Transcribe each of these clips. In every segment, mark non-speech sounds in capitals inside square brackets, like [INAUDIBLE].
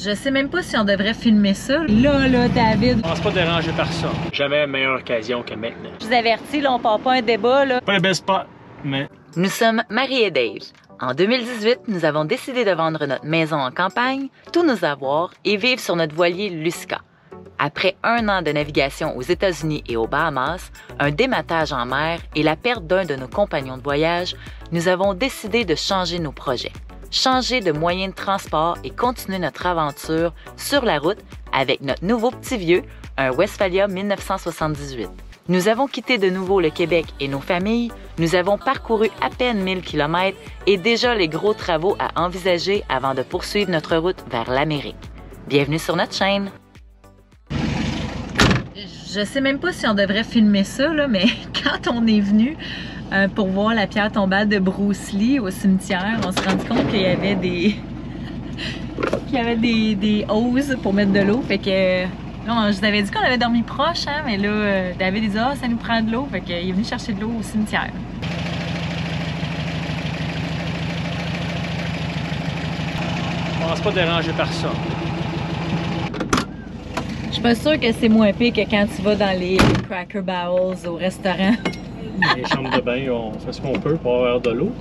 Je sais même pas si on devrait filmer ça. Là, là, David. On se pas dérangé par ça. Jamais meilleure occasion que maintenant. Je vous avertis, là, on part pas un débat, là. Pas un best spot, mais Nous sommes Marie et Dave. En 2018, nous avons décidé de vendre notre maison en campagne, tous nos avoirs et vivre sur notre voilier Lusca. Après un an de navigation aux États-Unis et aux Bahamas, un dématage en mer et la perte d'un de nos compagnons de voyage, nous avons décidé de changer nos projets, changer de moyen de transport et continuer notre aventure sur la route avec notre nouveau petit vieux, un Westphalia 1978. Nous avons quitté de nouveau le Québec et nos familles, nous avons parcouru à peine 1000 km et déjà les gros travaux à envisager avant de poursuivre notre route vers l'Amérique. Bienvenue sur notre chaîne! Je sais même pas si on devrait filmer ça, mais [LAUGHS] quand on est venu euh, pour voir la pierre tombale de Bruce Lee au cimetière, on s'est rendu compte qu'il y avait des. [LAUGHS] qu'il y avait des, des hoses pour mettre de l'eau. Fait que. Là, je vous avais dit qu'on avait dormi proche, hein, mais là, euh, David dit Ah, ça nous prend de l'eau. Fait qu'il est venu chercher de l'eau au cimetière. on se pas dérangé par ça. Je suis pas sûre que c'est moins pire que quand tu vas dans les Cracker Barrels au restaurant. [LAUGHS] Les chambres de bain, on fait ce qu'on peut pour avoir de l'eau.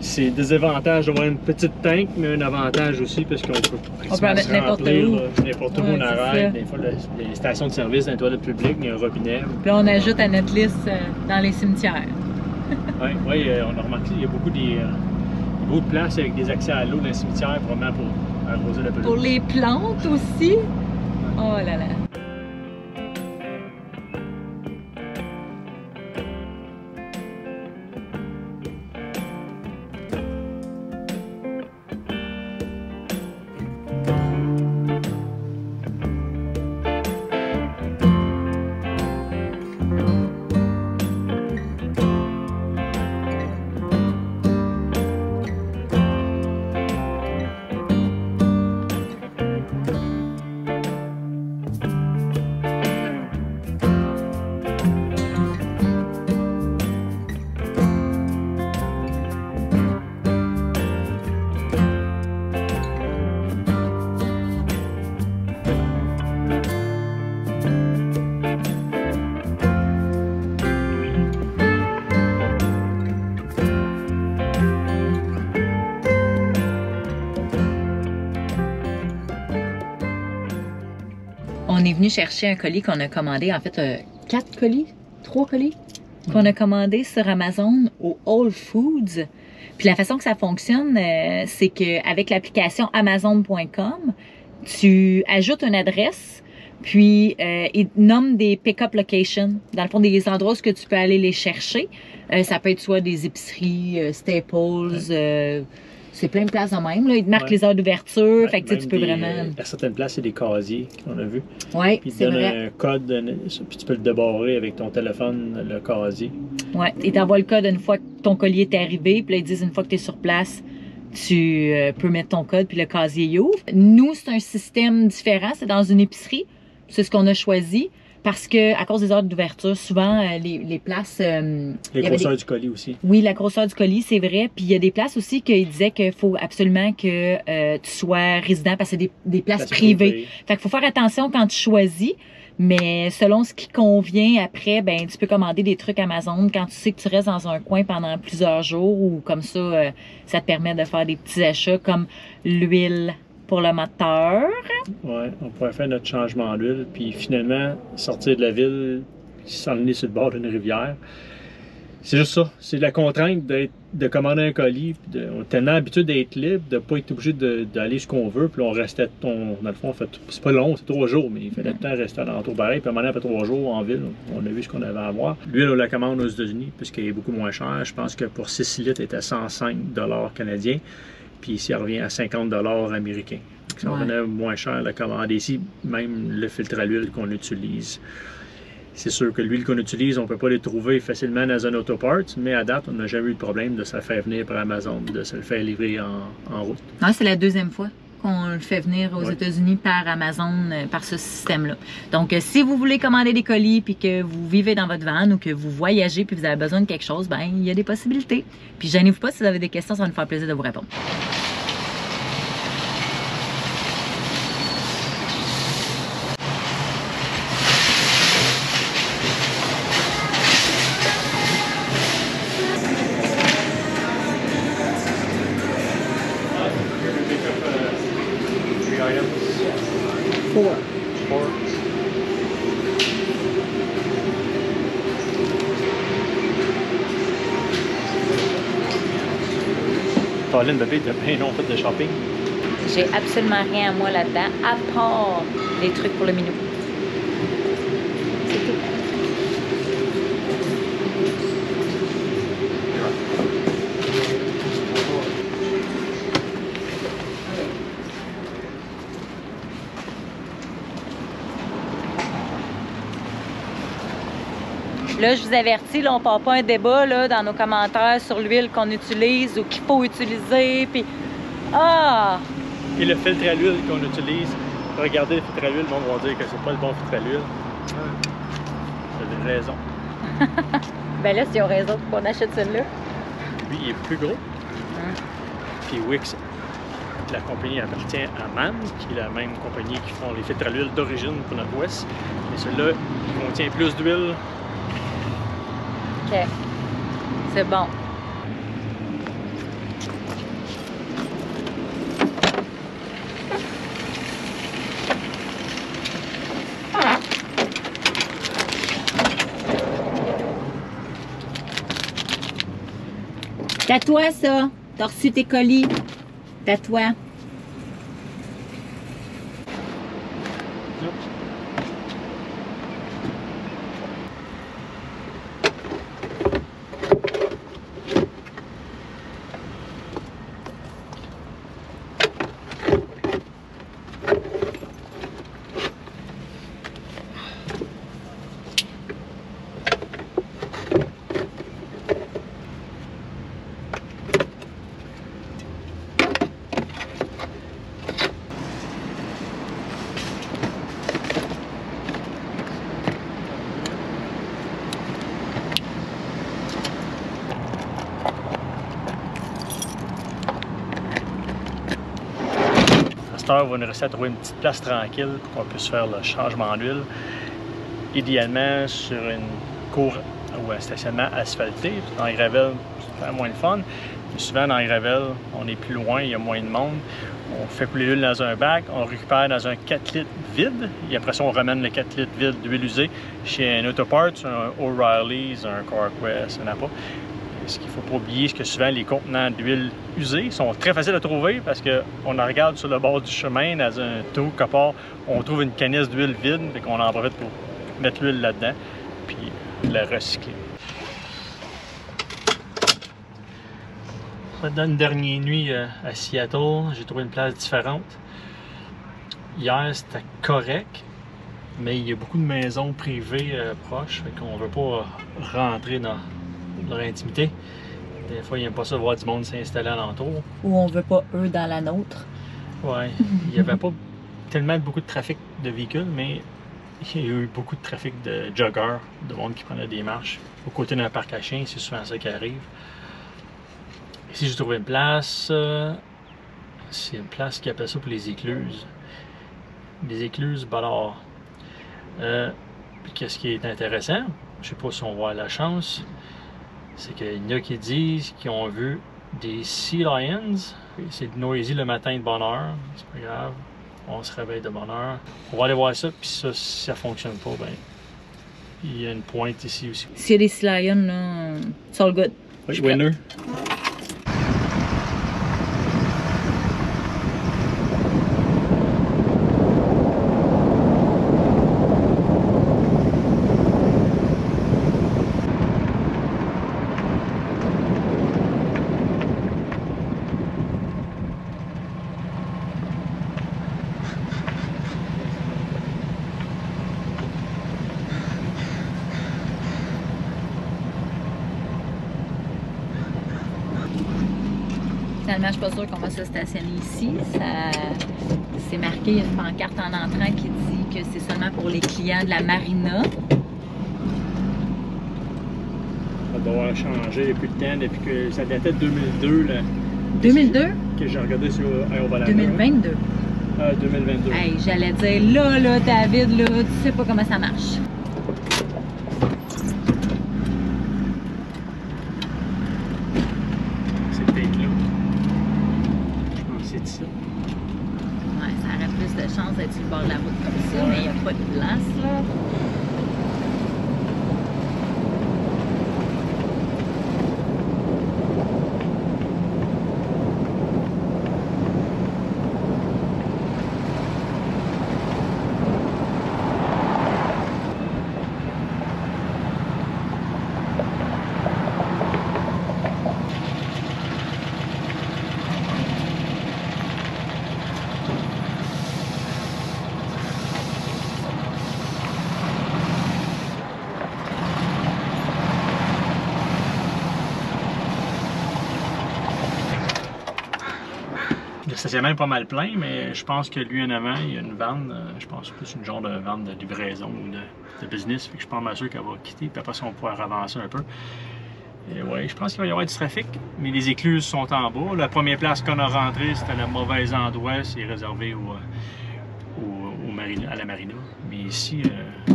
C'est des avantages d'avoir une petite tank, mais un avantage aussi parce qu'on peut, On peut mettre se n'importe où. N'importe où Ouais, on arrête. Des fois, le- les stations de service dans les toilettes publiques, il y a un robinet. Puis là, on ajoute à notre liste euh, dans les cimetières. [LAUGHS] Oui, ouais, euh, on a remarqué qu'il y a beaucoup, des, euh, beaucoup de places avec des accès à l'eau dans les cimetières, vraiment pour arroser la pelouse. Pour les plantes aussi? Oh là là. Venu chercher un colis qu'on a commandé, en fait, euh, quatre colis, trois colis qu'on a commandé sur Amazon au Whole Foods. Puis la façon que ça fonctionne, euh, c'est que avec l'application Amazon.com, tu ajoutes une adresse, puis euh, il nomme des pick-up locations, dans le fond des endroits où ce que tu peux aller les chercher. Euh, ça peut être soit des épiceries, euh, Staples, c'est plein de places de même. Là. Il te marque Ouais. les heures d'ouverture, Ouais, fait que tu peux des- vraiment. À certaines places, c'est des casiers qu'on a vu. Ouais, Puis ils te donnent vrai. un code, un- puis tu peux le débarrer avec ton téléphone, le casier. Ouais, ils t'envoient le code une fois que ton collier est arrivé, puis là, ils disent une fois que tu es sur place, tu euh, peux mettre ton code, puis le casier y ouvre. Nous, c'est un système différent, c'est dans une épicerie, c'est ce qu'on a choisi, parce que à cause des heures d'ouverture, souvent, euh, les, les places... euh, grosseurs des- du colis aussi. Oui, la grosseur du colis, c'est vrai. Puis il y a des places aussi qu'ils disaient qu'il faut absolument que euh, tu sois résident, parce que c'est des, des places Place privées. privée. Fait qu'il faut faire attention quand tu choisis. Mais selon ce qui convient après, ben tu peux commander des trucs Amazon quand tu sais que tu restes dans un coin pendant plusieurs jours ou comme ça, euh, ça te permet de faire des petits achats comme l'huile pour le moteur. Ouais, on pourrait faire notre changement d'huile, puis finalement sortir de la ville, s'emmener sur le bord d'une rivière. C'est juste ça. C'est la contrainte de commander un colis. de- on est tellement habitué d'être libre, de pas être obligé de- d'aller ce qu'on veut. Puis on restait, on, dans le fond, c'est pas long, c'est trois jours, mais il fallait le temps rester à l'entour pareil. Puis à un moment après trois jours en ville, on a vu ce qu'on avait à voir. L'huile, on la commande aux États-Unis, puisqu'elle est beaucoup moins chère. Je pense que pour 6 litres, elle est à 105 canadiens. Puis ici, elle revient à 50 américains. Donc, ça Ouais. revenait moins cher la commande. Ici, même le filtre à l'huile qu'on utilise. C'est sûr que l'huile qu'on utilise, on ne peut pas les trouver facilement dans un autopart, mais à date, on n'a jamais eu de problème de se faire venir par Amazon, de se le faire livrer en, en route. Non, c'est la deuxième fois? Qu'on le fait venir aux. États-Unis par Amazon, euh, par ce système-là. Donc, euh, si vous voulez commander des colis, puis que vous vivez dans votre van ou que vous voyagez, puis vous avez besoin de quelque chose, ben il y a des possibilités. Puis, gênez-vous pas si vous avez des questions, ça va nous faire plaisir de vous répondre. Four. Four. Pauline, bébé, t'as bien non fait de shopping? J'ai absolument rien à moi là-dedans, à part les trucs pour le minou. Là, je vous avertis, là, on part pas un débat là, dans nos commentaires sur l'huile qu'on utilise ou qu'il faut utiliser. Puis, ah! Et le filtre à l'huile qu'on utilise, regardez le filtre à l'huile, le monde va dire que c'est pas le bon filtre à l'huile. Vous avez raison. [LAUGHS] Ben là, s'ils ont raison qu'on achète celui-là. Lui, il est plus gros. Hein? Puis Wix, la compagnie appartient à MAN, qui est la même compagnie qui font les filtres à l'huile d'origine pour notre ouest. Mais celui-là, il contient plus d'huile. OK. C'est bon. T'as toi, ça. T'as reçu tes colis. T'as toi. Va nous rester à trouver une petite place tranquille pour qu'on puisse faire le changement d'huile. Idéalement sur une cour ou un stationnement asphalté. Dans les gravels, c'est moins de fun. Mais souvent, dans les gravels, on est plus loin, il y a moins de monde. On fait couler l'huile dans un bac, on récupère dans un 4 litres vide, et après ça, on ramène le 4 litres vide d'huile usée chez un Autoparts, un O'Reilly's, un CarQuest, un Napa. Ce qu'il ne faut pas oublier, c'est que souvent les contenants d'huile usée sont très faciles à trouver parce qu'on en regarde sur le bord du chemin, dans un quelque part, on trouve une canisse d'huile vide, et qu'on en profite pour mettre l'huile là-dedans, puis la recycler. Dans une dernière nuit euh, à Seattle, j'ai trouvé une place différente. Hier, c'était correct, mais il y a beaucoup de maisons privées euh, proches, fait qu'on veut pas rentrer dans leur intimité. Des fois, ils n'aiment pas ça voir du monde s'installer alentour. Ou on veut pas eux dans la nôtre. Ouais, il n'y avait pas tellement beaucoup de trafic de véhicules, mais il y a eu beaucoup de trafic de joggers, de monde qui prenait des marches. Au côté d'un parc à chiens, c'est souvent ça qui arrive. Ici, j'ai trouvé une place. euh, c'est une place qui appelle ça pour les écluses. Les écluses Ballard. Euh, puis qu'est-ce qui est intéressant, je sais pas si on voit la chance, c'est qu'il y en a qui disent qu'ils ont vu des Sea Lions. C'est noisy le matin de bonne heure, c'est pas grave. On se réveille de bonne heure. On va aller voir ça, puis ça, si ça fonctionne pas, ben, il y a une pointe ici aussi. S'il y a des Sea Lions, là, it's all good. Oui, winner. Va se stationner ici. C'est marqué, il y a une pancarte en entrant qui dit que c'est seulement pour les clients de la marina. Ça doit avoir changé depuis le temps, depuis que ça datait de 2002, là, 2002? que j'ai regardé sur Aérovalade. 2022. Ah, 2022. Hey, j'allais dire là, là, David, là, tu sais pas comment ça marche. C'est peut-être là. Je pense que c'est ça. Ouais, ça aurait plus de chance d'être sur le bord de la route comme ça, mais il n'y a pas de place, là. Le stationnement est pas mal plein, mais je pense que lui en avant, il y a une vanne, euh, je pense plus une genre de vanne de livraison ou de, business, fait que je suis pas mal sûr qu'elle va quitter, puis après ça, on pourra avancer un peu. Et ouais, je pense qu'il va y avoir du trafic, mais les écluses sont en bas. La première place qu'on a rentrée, c'était le mauvais endroit, c'est réservé au, euh, au- à la marina. Mais ici, euh,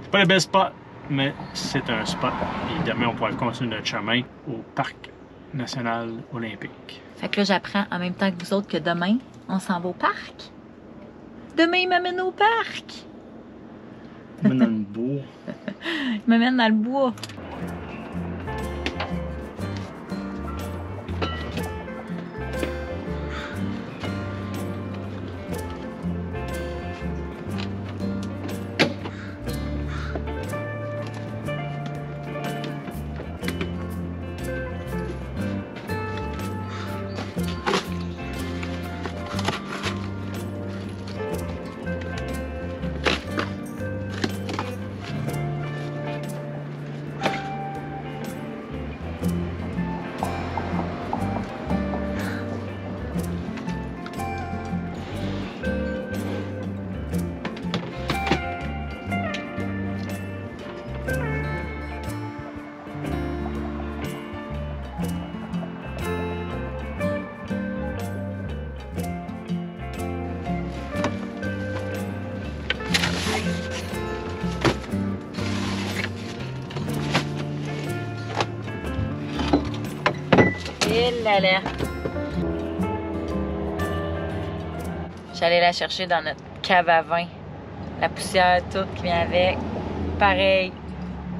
c'est pas le best spot, mais c'est un spot. Et demain, on pourra continuer notre chemin au Parc national olympique. Fait que là, j'apprends en même temps que vous autres que demain, on s'en va au parc. Demain, il m'amène au parc. Même dans le bourg. Il m'amène dans le bois. [LAUGHS] J'allais la chercher dans notre cave à vin. La poussière toute qui vient avec. Pareil.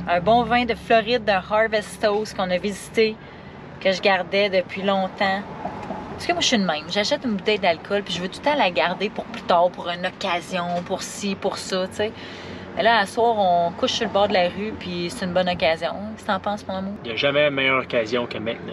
Un bon vin de Floride d'un Harvest Toast qu'on a visité, que je gardais depuis longtemps. Parce que moi, je suis une même. J'achète une bouteille d'alcool, puis je veux tout le temps la garder pour plus tard, pour une occasion, pour ci, pour ça, tu sais. Mais là, à soir, on couche sur le bord de la rue, puis c'est une bonne occasion. Qu'est-ce que t'en penses, mon amour? Il n'y a jamais meilleure occasion que maintenant.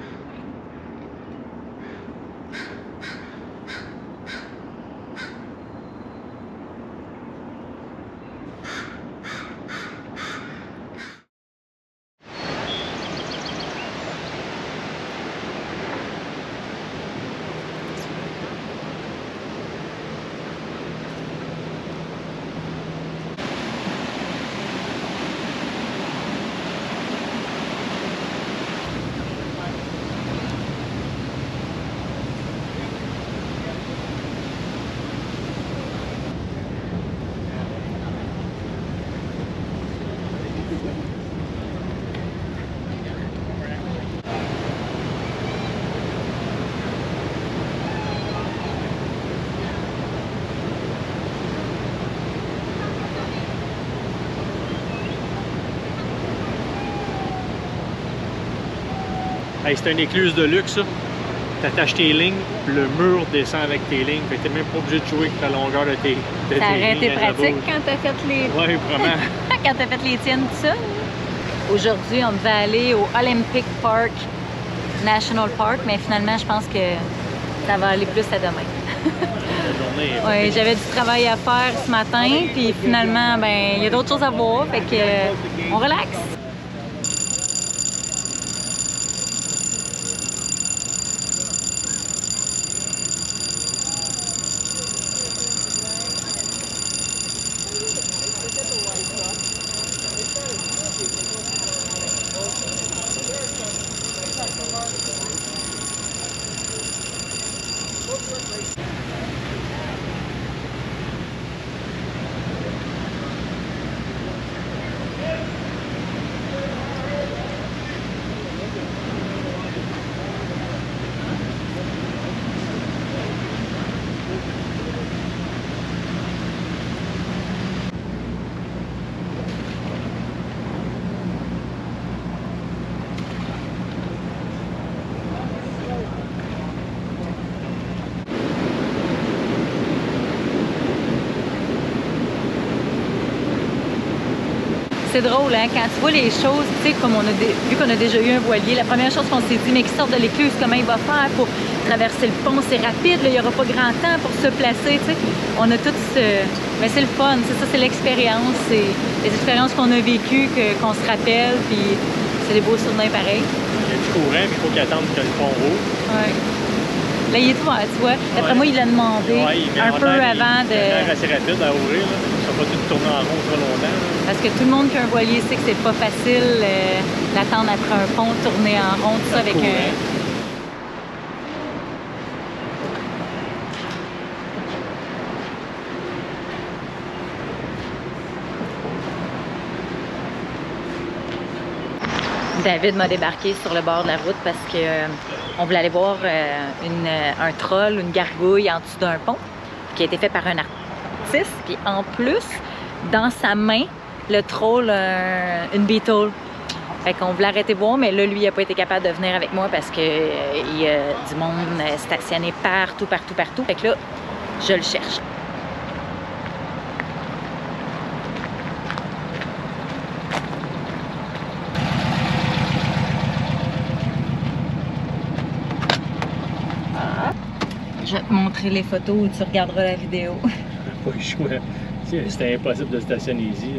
Hey, c'est une écluse de luxe, ça. T'attaches tes lignes, puis le mur descend avec tes lignes. Fait que t'es même pas obligé de jouer avec la longueur de tes, de Ça tes lignes. pratique quand t'as fait les Ouais, vraiment. [LAUGHS] quand t'as fait les tiennes tout ça. Aujourd'hui, on devait aller au Olympic Park, National Park, mais finalement, je pense que ça va aller plus à demain. la journée est [LAUGHS] Oui, j'avais du travail à faire ce matin, puis finalement, ben, il y a d'autres choses à voir, fait que euh, on relaxe. C'est drôle, hein, quand tu vois les choses, tu sais, comme on a dé- vu qu'on a déjà eu un voilier, la première chose qu'on s'est dit, mais qui sort de l'écluse, comment il va faire pour traverser le pont? C'est rapide, là, il n'y aura pas grand temps pour se placer, tu sais. On a tout ce... Mais c'est le fun, c'est ça, c'est l'expérience, c'est les expériences qu'on a vécues, que- qu'on se rappelle, puis c'est des beaux souvenirs pareils. Il y a du courant, mais il faut qu'il attende que le pont roule. Ouais. Là, il est ouvert, tu vois. D'après Ouais. moi, il l'a demandé Ouais, il un peu avant de... assez rapide à ouvrir. Là. Tous tournés en rond trop longtemps. Parce que tout le monde qui a un voilier sait que c'est pas facile euh, d'attendre après un pont, tourner en rond, tout ça avec un... David m'a débarqué sur le bord de la route parce que euh, on voulait aller voir euh, une, euh, un troll, une gargouille en dessous d'un pont qui a été fait par un artiste. Puis en plus, dans sa main, le troll, euh, une beetle. Fait qu'on voulait arrêter voir, mais là, lui, il n'a pas été capable de venir avec moi parce que euh, y a du monde euh, stationné partout, partout, partout. Fait que là, je le cherche. Je vais te montrer les photos où tu regarderas la vidéo. [LAUGHS] Pas sais, [LAUGHS] C'était impossible de stationner ici.